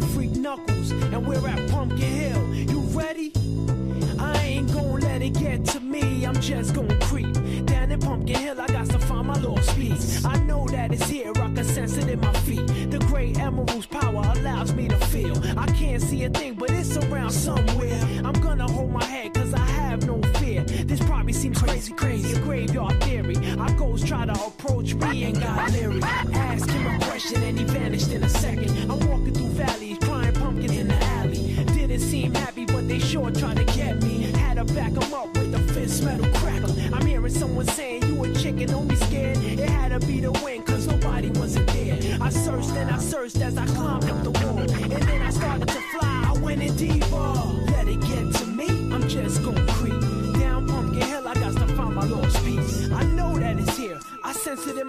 and Freak Knuckles, and we're at Pumpkin Hill. You ready? I ain't gonna let it get to me, I'm just gonna creep. Down in Pumpkin Hill, I approach me and got leery. Ask him a question and he vanished in a second. I'm walking through valleys, crying pumpkins in the alley. Didn't seem happy, but they sure tried to get me. Had to back 'em up with a fist metal crackle. I'm hearing someone saying you a chicken, don't be scared. It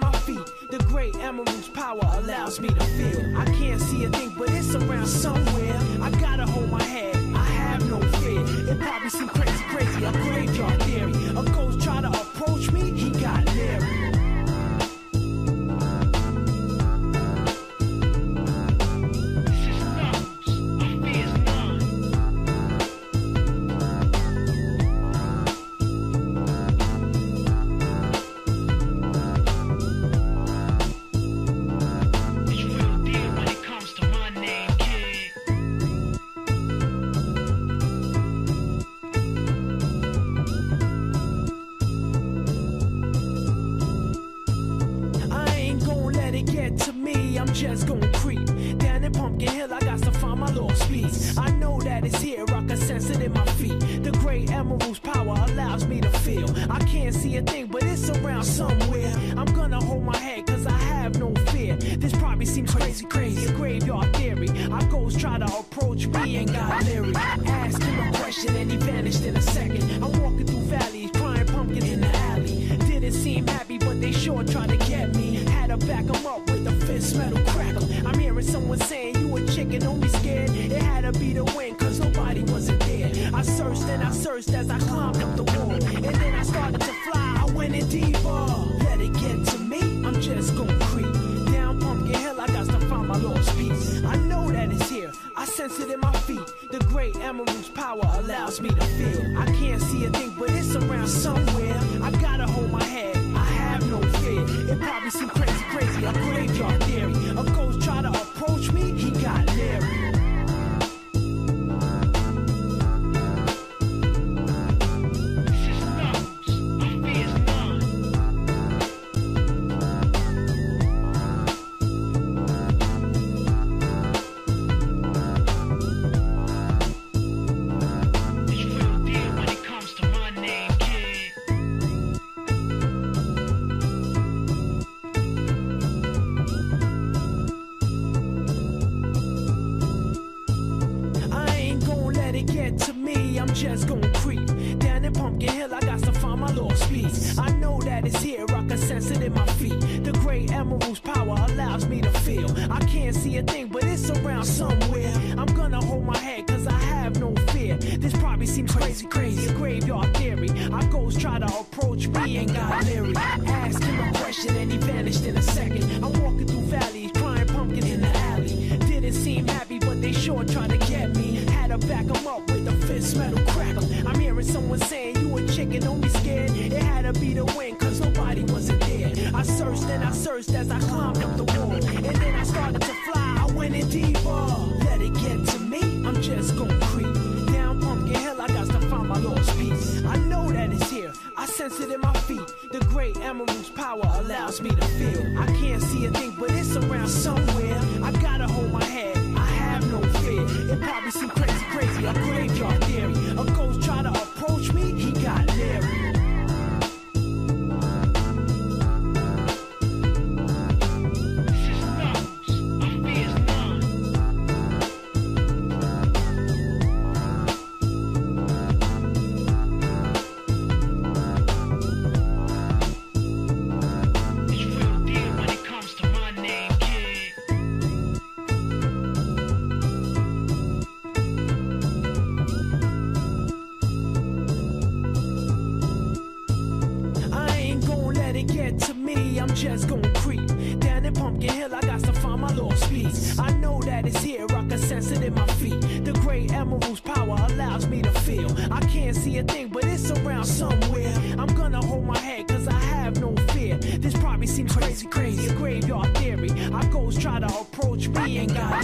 my feet. The great emerald's power allows me to feel. I can't see a thing, but it's around somewhere. I gotta hold my head, I have no fear. It probably seems crazy, crazy, a graveyard theory. A ghost try to approach me, I'm just gonna creep. Down in Pumpkin Hill, I got to find my lost piece. I know that it's here, I can sense it in my feet. The great emerald's power allows me to feel. I can't see a thing, but it's around somewhere. I'm gonna hold my head, cause I have no fear. This probably seems crazy, crazy, graveyard theory. Our ghosts try to approach me and got leery. Power allows me to feel. I can't see a thing, but it's around somewhere. I gotta hold my head, I have no fear. It probably seems crazy, crazy, a graveyard I'm just gon' creep. Down in Pumpkin Hill, I got to find my lost piece. I know that it's here, I can sense it in my feet. The great emerald's power allows me to feel. I can't see a thing, but it's around somewhere. In deeper. Let it get to me, I'm just gon' creep. Down Pumpkin Hill, I got to find my lost piece. I know that it's here, I sense it in my feet. The great emerald's power allows me to feel. I can't see a thing, but it's around somewhere. I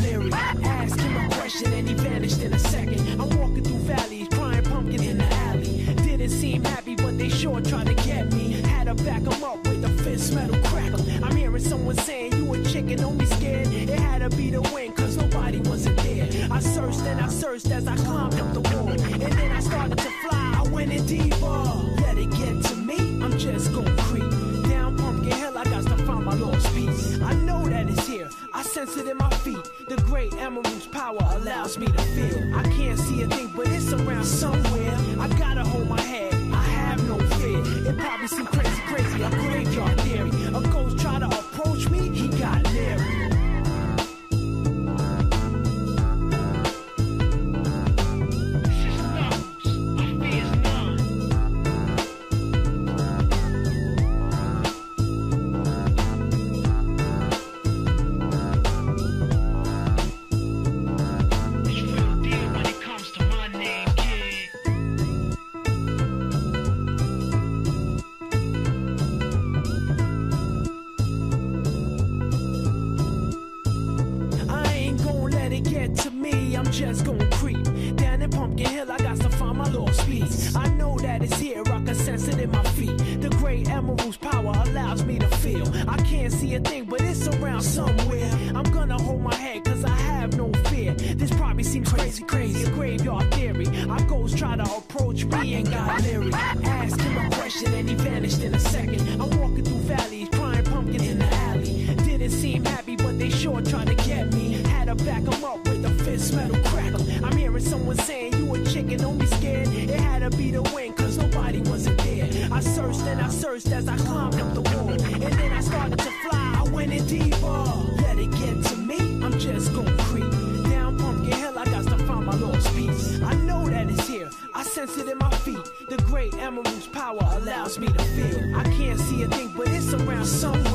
leery. Ask him a question and he vanished in a second. I'm walking through valleys, crying pumpkin in the alley. Didn't seem happy, but they sure tried to get me. Had to back him up with a fist metal crackle. I'm hearing someone saying you a chicken, don't be scared. It had to be the wind, cause nobody wasn't there. I searched and I searched as I climbed up the wall. And then I started to fly, I went in deeper. Let it get to me, I'm just gonna creep. Down Pumpkin Hill, I got to find my lost piece. I know that it's here, I sense it in my emerald's power allows me to feel. I can't see a thing, but it's around somewhere. I gotta hold my head, I have no fear. It probably seems crazy, crazy, a graveyard theory. A ghost just gon' creep. Down in Pumpkin Hill, I got to find my lost piece. I know that it's here, I can sense it in my feet. The great emerald's power allows me to feel. I can't see a thing, but it's around somewhere. I'm gonna hold my head, cause I have no fear. This probably seems crazy, crazy, a graveyard theory. Our ghosts try to approach me and got leery. Ask him a question and he vanished in a second. Someone saying you a chicken, don't be scared. It had to be the wind, cause nobody wasn't there. I searched and I searched as I climbed up the wall. And then I started to fly, I went in deeper. Let it get to me, I'm just gonna creep. Down Pumpkin Hill, I got to find my lost piece. I know that it's here, I sense it in my feet. The great emerald's power allows me to feel. I can't see a thing, but it's around somewhere.